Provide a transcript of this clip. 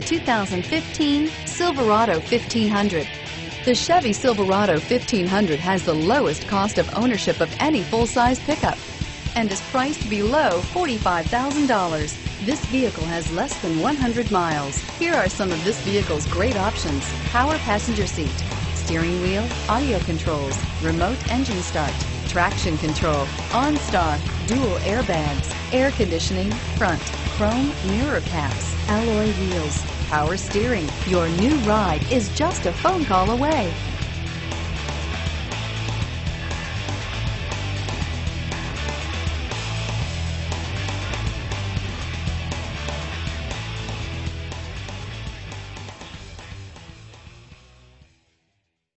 The 2015 Silverado 1500. The Chevy Silverado 1500 has the lowest cost of ownership of any full-size pickup and is priced below $45,000. This vehicle has less than 100 miles. Here are some of this vehicle's great options. Power passenger seat, steering wheel, audio controls, remote engine start, traction control, OnStar, dual airbags, air conditioning, front, chrome mirror caps, alloy wheels, power steering. Your new ride is just a phone call away.